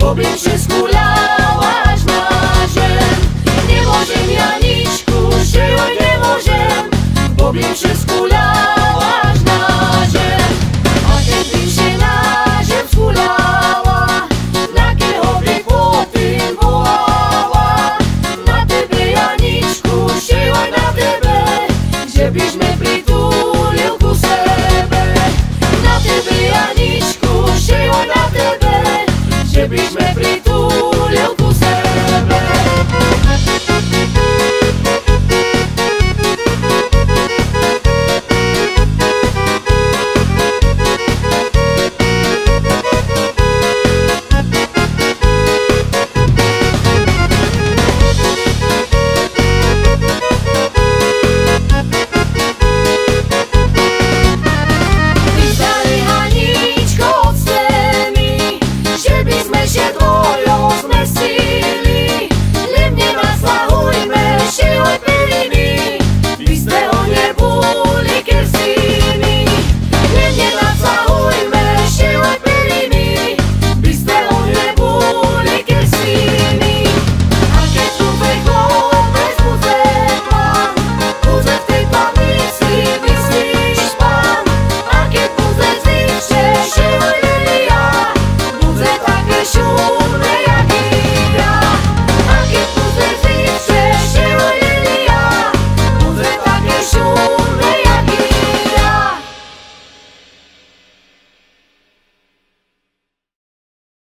Pobliczy skulałaś nożem Nie może ja nić kuszyła, nie może Pobliczy skulałaś Meu é me